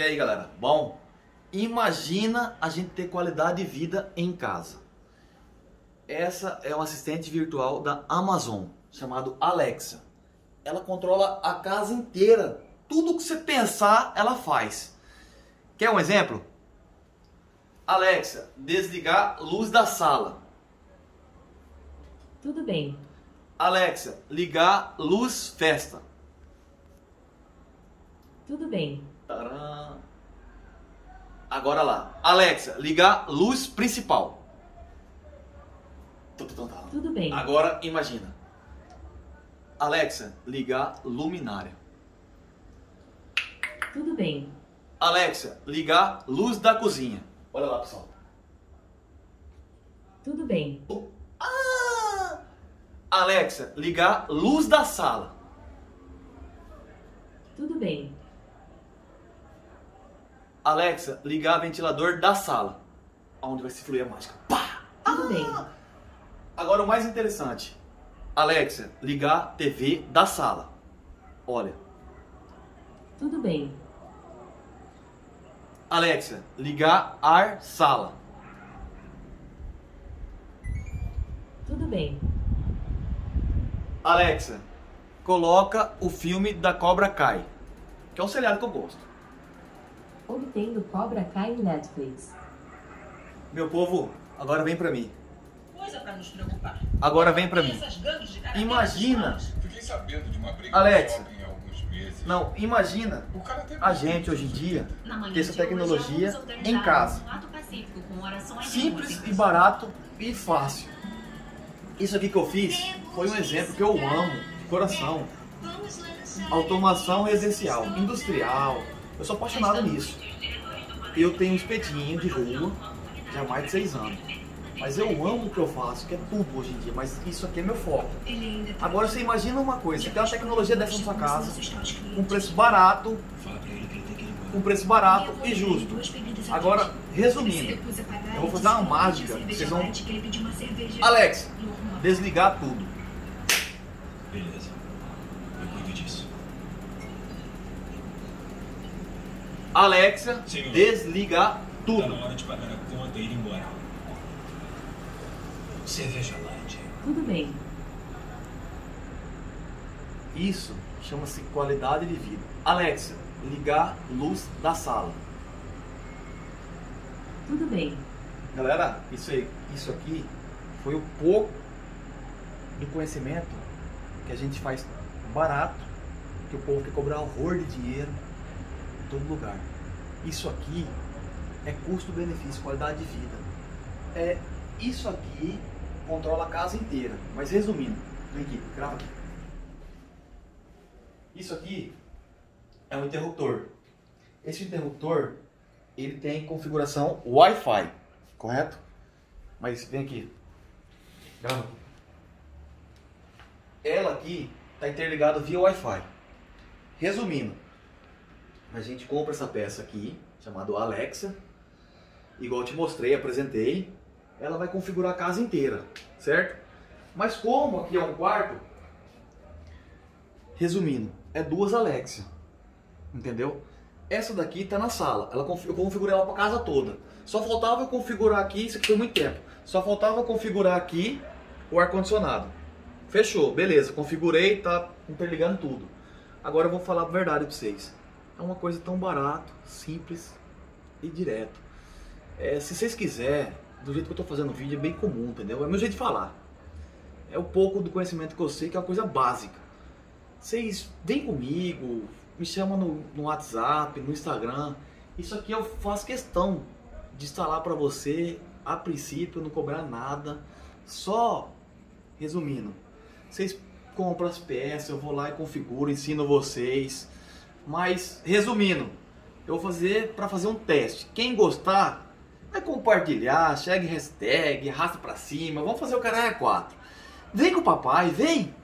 E aí, galera? Bom, imagina a gente ter qualidade de vida em casa. Essa é um assistente virtual da Amazon, chamado Alexa. Ela controla a casa inteira. Tudo que você pensar, ela faz. Quer um exemplo? Alexa, desligar luz da sala. Tudo bem. Alexa, ligar luz festa. Tudo bem. Tcharam. Agora lá. Alexa, ligar luz principal. Tudo bem. Agora imagina. Alexa, ligar luminária. Tudo bem. Alexa, ligar luz da cozinha. Olha lá, pessoal. Tudo bem. Ah! Alexa, ligar luz da sala. Tudo bem. Alexa, ligar ventilador da sala. Onde vai se fluir a mágica. Pá! Tudo bem. Agora o mais interessante. Alexa, ligar TV da sala. Olha. Tudo bem. Alexa, ligar ar sala. Tudo bem. Alexa, coloca o filme da Cobra Kai, que é um seriado que eu gosto. Obtendo Cobra Kai Netflix. Meu povo, agora vem pra mim. Coisa pra nos preocupar. Agora vem pra mim. Imagina. Fiquei sabendo de uma briga meses. Não, imagina O cara teve a gente hoje em dia Na manhã ter essa hoje, tecnologia vamos em casa. um ato pacífico com orações Simples e barato e fácil. Isso aqui que eu fiz foi um exemplo que eu amo de coração. Automação residencial, industrial. Eu sou apaixonado nisso. Eu tenho um espetinho de rua já há mais de seis anos. Mas eu amo o que eu faço, que é tudo hoje em dia. Mas isso aqui é meu foco. Agora você imagina uma coisa, você tem uma tecnologia dessa na sua casa, com preço barato, com preço barato e justo. Agora, resumindo, eu vou fazer uma mágica, vocês vão... Alex, desligar tudo. Beleza. Alexa, Senhor. desligar Tá tudo. na hora de pagar a conta e ir embora. Cerveja light. Tudo bem. Isso chama-se qualidade de vida. Alexa, ligar luz da sala. Tudo bem. Galera, isso aí, isso aqui foi o pouco do conhecimento que a gente faz barato, que o povo quer cobrar horror de dinheiro todo lugar. Isso aqui é custo-benefício, qualidade de vida. É isso aqui controla a casa inteira. Mas resumindo, vem aqui, grava aqui. Isso aqui é um interruptor. Esse interruptor ele tem configuração Wi-Fi, correto? Mas vem aqui. Grava. Ela aqui está interligada via Wi-Fi. Resumindo, a gente compra essa peça aqui, chamada Alexa, igual eu te mostrei, apresentei. Ela vai configurar a casa inteira, certo? Mas como aqui é um quarto, resumindo, é duas Alexa, entendeu? Essa daqui tá na sala, ela, eu configurei ela pra casa toda. Só faltava eu configurar aqui, isso aqui foi muito tempo. Só faltava configurar aqui o ar-condicionado. Fechou, beleza, configurei, tá interligando tudo. Agora eu vou falar a verdade pra vocês. É uma coisa tão barato, simples e direto. É, se vocês quiserem, do jeito que eu tô fazendo o vídeo, é bem comum, entendeu? É meu jeito de falar. É o pouco do conhecimento que eu sei, que é uma coisa básica. Vocês vêm comigo, me chamam no, no WhatsApp, no Instagram. Isso aqui eu faço questão de instalar para você, a princípio, não cobrar nada. Só, resumindo, vocês compram as peças, eu vou lá e configuro, ensino vocês. Mas, resumindo, eu vou fazer para fazer um teste. Quem gostar, vai compartilhar, chegue hashtag, arrasta para cima, vamos fazer o caralho 4. Vem com o papai, vem!